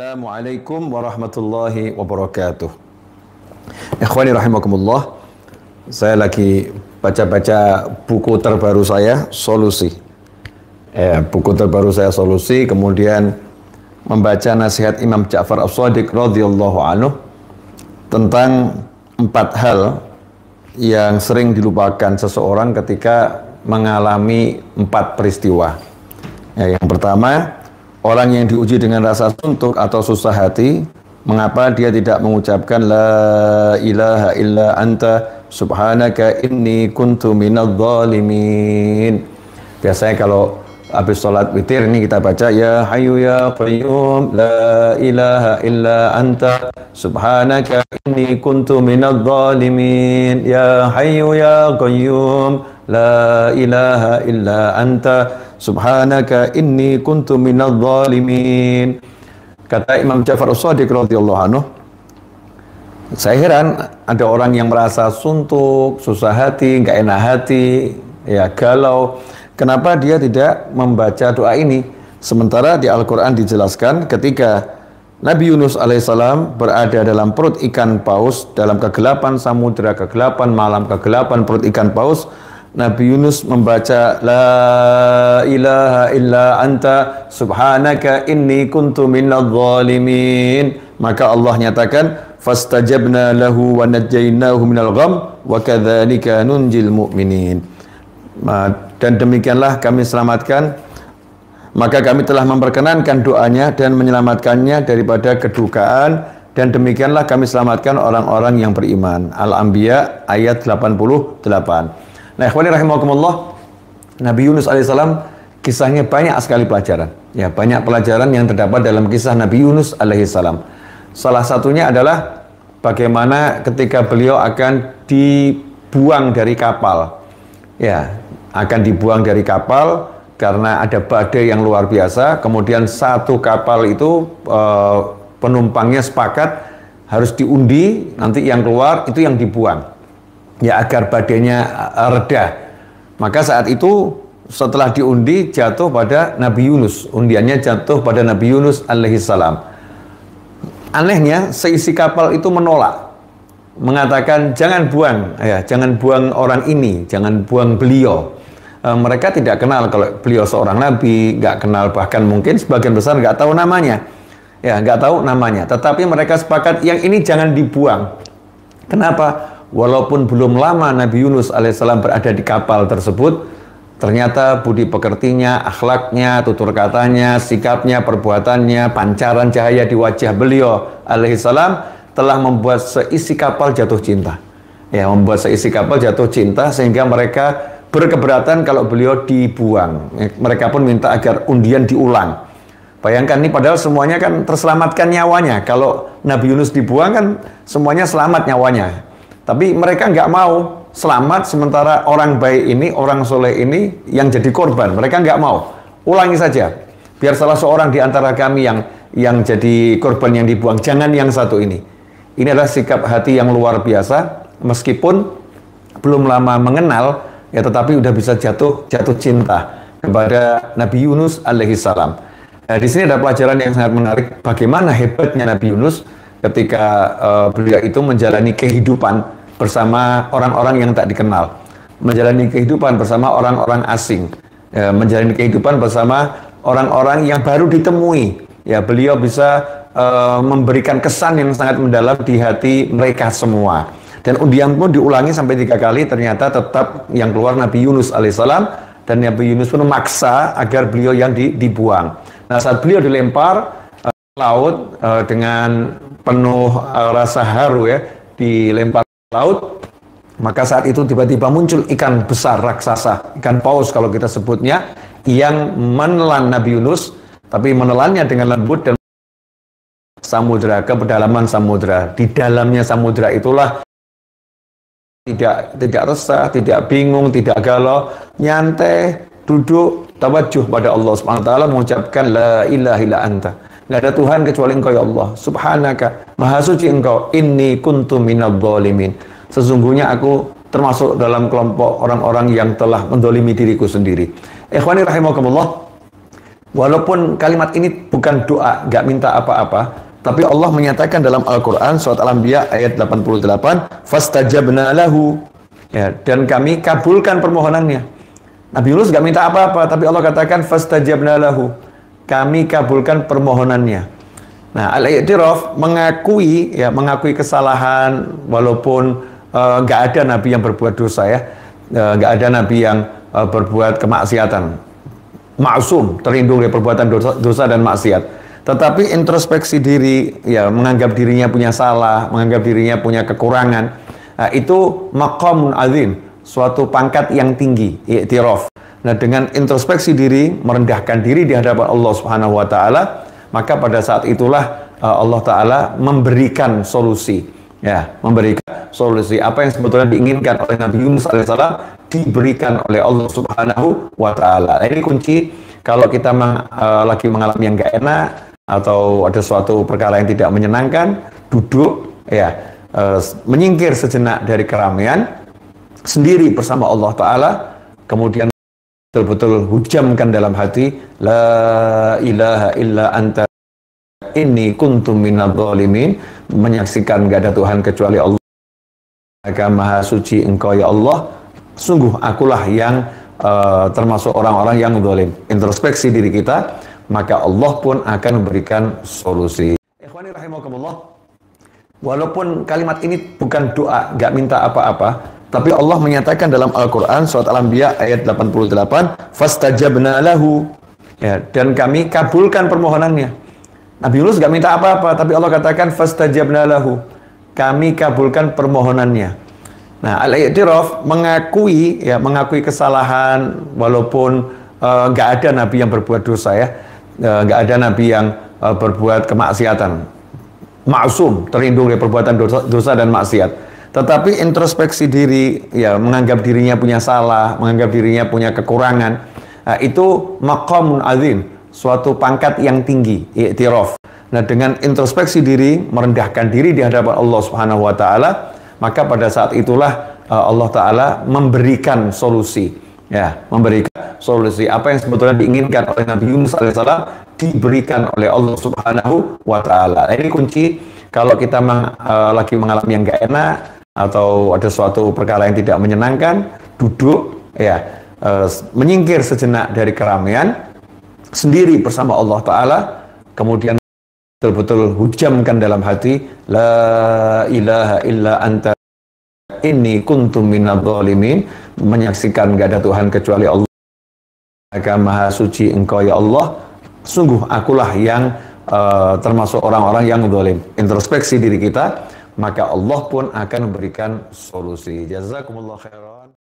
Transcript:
Assalamualaikum warahmatullahi wabarakatuh. Ikhwani rahimakumullah. Saya lagi baca-baca buku terbaru saya, Solusi. Eh, buku terbaru saya Solusi, kemudian membaca nasihat Imam Ja'far As-Sadiq radhiyallahu anhu tentang empat hal yang sering dilupakan seseorang ketika mengalami empat peristiwa. Ya, yang pertama, Orang yang diuji dengan rasa suntuk atau susah hati, mengapa dia tidak mengucapkan la ilaha illa anta subhanaka inni kuntu minadh. Biasanya kalau habis sholat witir ini kita baca ya hayyu ya qayyum la ilaha illa anta subhanaka inni kuntu minadh dhalimin ya hayyu ya qayyum la ilaha illa anta Subhanaka inni kuntu minadh dhalimin. Kata Imam Ja'far radhiyallahu anhu, saya heran ada orang yang merasa suntuk, susah hati, nggak enak hati, ya galau. Kenapa dia tidak membaca doa ini? Sementara di Al-Quran dijelaskan ketika Nabi Yunus alaihissalam berada dalam perut ikan paus, dalam kegelapan samudera, kegelapan malam, kegelapan perut ikan paus, Nabi Yunus membaca La ilaha illa anta subhanaka inni kuntu minadh zalimin maka Allah nyatakan fastajabna lahu wa najjaynahu minal gham wa kadzalika nunjil mu'minin dan demikianlah kami selamatkan maka kami telah memperkenankan doanya dan menyelamatkannya daripada kedukaan dan demikianlah kami selamatkan orang-orang yang beriman Al-Anbiya ayat 88 Nah, ikhwani rahimakumullah, Nabi Yunus alaihissalam kisahnya banyak sekali pelajaran. Ya, banyak pelajaran yang terdapat dalam kisah Nabi Yunus alaihissalam. Salah satunya adalah bagaimana ketika beliau akan dibuang dari kapal. Ya, akan dibuang dari kapal karena ada badai yang luar biasa. Kemudian satu kapal itu e, penumpangnya sepakat harus diundi, nanti yang keluar itu yang dibuang ya agar badainya uh, reda. Maka saat itu setelah diundi jatuh pada Nabi Yunus. Undiannya jatuh pada Nabi Yunus alaihissalam. Anehnya seisi kapal itu menolak. Mengatakan jangan buang, ya jangan buang orang ini, jangan buang beliau. E, mereka tidak kenal kalau beliau seorang nabi, nggak kenal bahkan mungkin sebagian besar nggak tahu namanya. Ya, nggak tahu namanya. Tetapi mereka sepakat yang ini jangan dibuang. Kenapa? walaupun belum lama Nabi Yunus alaihissalam berada di kapal tersebut, ternyata budi pekertinya, akhlaknya, tutur katanya, sikapnya, perbuatannya, pancaran cahaya di wajah beliau alaihissalam telah membuat seisi kapal jatuh cinta. Ya, membuat seisi kapal jatuh cinta sehingga mereka berkeberatan kalau beliau dibuang. Mereka pun minta agar undian diulang. Bayangkan ini padahal semuanya kan terselamatkan nyawanya. Kalau Nabi Yunus dibuang kan semuanya selamat nyawanya. Tapi mereka nggak mau selamat sementara orang baik ini, orang soleh ini yang jadi korban. Mereka nggak mau. Ulangi saja. Biar salah seorang di antara kami yang yang jadi korban yang dibuang. Jangan yang satu ini. Ini adalah sikap hati yang luar biasa. Meskipun belum lama mengenal, ya tetapi udah bisa jatuh jatuh cinta kepada Nabi Yunus alaihissalam. Nah, di sini ada pelajaran yang sangat menarik. Bagaimana hebatnya Nabi Yunus ketika uh, beliau itu menjalani kehidupan bersama orang-orang yang tak dikenal, menjalani kehidupan bersama orang-orang asing, ya, menjalani kehidupan bersama orang-orang yang baru ditemui. Ya, beliau bisa uh, memberikan kesan yang sangat mendalam di hati mereka semua. Dan undian pun diulangi sampai tiga kali, ternyata tetap yang keluar Nabi Yunus alaihissalam dan Nabi Yunus pun memaksa agar beliau yang di, dibuang. Nah, saat beliau dilempar uh, laut uh, dengan penuh uh, rasa haru ya, dilempar laut, maka saat itu tiba-tiba muncul ikan besar raksasa, ikan paus kalau kita sebutnya, yang menelan Nabi Yunus, tapi menelannya dengan lembut dan samudra ke pedalaman samudra. Di dalamnya samudra itulah tidak tidak resah, tidak bingung, tidak galau, nyantai, duduk, tawajuh pada Allah Subhanahu wa taala mengucapkan la ilaha illa anta. Nggak ada Tuhan kecuali Engkau ya Allah. Subhanaka, Maha suci Engkau. Inni kuntu minadh dhalimin. Sesungguhnya aku termasuk dalam kelompok orang-orang yang telah mendolimi diriku sendiri. Ikhwani rahimakumullah. Walaupun kalimat ini bukan doa, nggak minta apa-apa, tapi Allah menyatakan dalam Al-Quran surat Al-Anbiya ayat 88, fastajabna lahu. Ya, dan kami kabulkan permohonannya. Nabi Yunus nggak minta apa-apa, tapi Allah katakan fastajabna lahu. Kami kabulkan permohonannya. Nah, al-i'tiraf mengakui ya, mengakui kesalahan walaupun uh, nggak ada nabi yang berbuat dosa ya. Uh, nggak ada nabi yang uh, berbuat kemaksiatan maksum, terlindung dari perbuatan dosa, dosa dan maksiat. Tetapi introspeksi diri, ya menganggap dirinya punya salah, menganggap dirinya punya kekurangan, nah, itu maqamun azim, suatu pangkat yang tinggi, i'tiraf. Nah, dengan introspeksi diri, merendahkan diri di hadapan Allah Subhanahu wa taala, maka pada saat itulah uh, Allah taala memberikan solusi. Ya, memberikan solusi apa yang sebetulnya diinginkan oleh Nabi Yunus alaihissalam diberikan oleh Allah Subhanahu wa taala. Nah, ini kunci kalau kita uh, lagi mengalami yang gak enak atau ada suatu perkara yang tidak menyenangkan, duduk ya uh, menyingkir sejenak dari keramaian sendiri bersama Allah taala, kemudian betul-betul hujamkan dalam hati la ilaha illa anta inni kuntum minadh dhalimin menyaksikan gak ada Tuhan kecuali Allah Maka maha suci engkau ya Allah sungguh akulah yang uh, termasuk orang-orang yang zalim. Introspeksi diri kita, maka Allah pun akan memberikan solusi. Ikhwani rahimakumullah. Walaupun kalimat ini bukan doa, nggak minta apa-apa, tapi Allah menyatakan dalam Al-Quran surat Al-Anbiya ayat 88, fastajabna. Ya, dan kami kabulkan permohonannya. Nabi Yunus nggak minta apa-apa, tapi Allah katakan fastajabna. Kami kabulkan permohonannya. Nah, al-i'tiraf mengakui ya mengakui kesalahan walaupun eh, nggak uh, ada nabi yang berbuat dosa ya. Eh, nggak ada nabi yang uh, berbuat kemaksiatan. Maksum, terlindung dari perbuatan dosa, dosa dan maksiat. Tetapi introspeksi diri, ya menganggap dirinya punya salah, menganggap dirinya punya kekurangan, nah, itu maqamun azim, suatu pangkat yang tinggi, i'tiraf. Nah, dengan introspeksi diri, merendahkan diri di hadapan Allah Subhanahu wa taala, maka pada saat itulah Allah Ta'ala memberikan solusi ya memberikan solusi apa yang sebetulnya diinginkan oleh Nabi Yunus alaihissalam diberikan oleh Allah Subhanahu wa taala. Nah, ini kunci kalau kita uh, lagi mengalami yang gak enak atau ada suatu perkara yang tidak menyenangkan, duduk ya uh, menyingkir sejenak dari keramaian sendiri bersama Allah taala, kemudian betul-betul hujamkan dalam hati la ilaha illa anta inni kuntum minadh menyaksikan gak ada Tuhan kecuali Allah. Maka maha suci engkau ya Allah. Sungguh akulah yang uh, termasuk orang-orang yang zalim. Introspeksi diri kita maka Allah pun akan memberikan solusi. Jazakumullah khairan